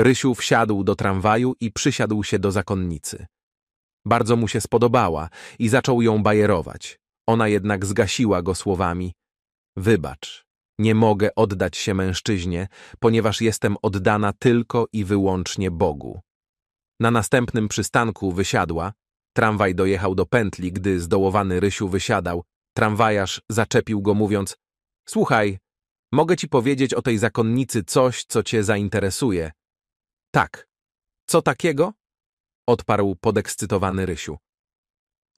Rysiu wsiadł do tramwaju i przysiadł się do zakonnicy. Bardzo mu się spodobała i zaczął ją bajerować. Ona jednak zgasiła go słowami: Wybacz, nie mogę oddać się mężczyźnie, ponieważ jestem oddana tylko i wyłącznie Bogu. Na następnym przystanku wysiadła. Tramwaj dojechał do pętli, gdy zdołowany Rysiu wysiadał. Tramwajarz zaczepił go mówiąc: Słuchaj, mogę ci powiedzieć o tej zakonnicy coś, co cię zainteresuje. Tak. Co takiego? Odparł podekscytowany Rysiu.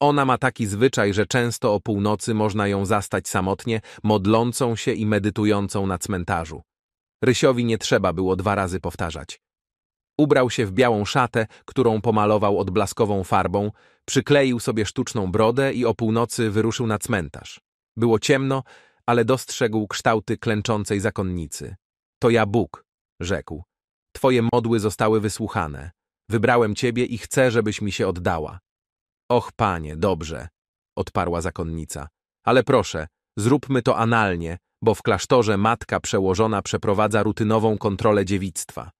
Ona ma taki zwyczaj, że często o północy można ją zastać samotnie, modlącą się i medytującą na cmentarzu. Rysiowi nie trzeba było dwa razy powtarzać. Ubrał się w białą szatę, którą pomalował odblaskową farbą, przykleił sobie sztuczną brodę i o północy wyruszył na cmentarz. Było ciemno, ale dostrzegł kształty klęczącej zakonnicy. To ja Bóg, rzekł. Twoje modły zostały wysłuchane. Wybrałem ciebie i chcę, żebyś mi się oddała. Och, panie, dobrze, odparła zakonnica. Ale proszę, zróbmy to analnie, bo w klasztorze matka przełożona przeprowadza rutynową kontrolę dziewictwa.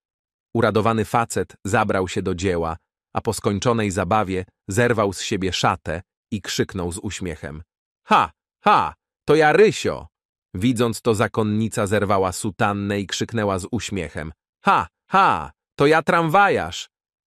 Uradowany facet zabrał się do dzieła, a po skończonej zabawie zerwał z siebie szatę i krzyknął z uśmiechem. Ha, ha, to ja Rysio! Widząc to zakonnica zerwała sutannę i krzyknęła z uśmiechem. Ha, ha, to ja tramwajarz!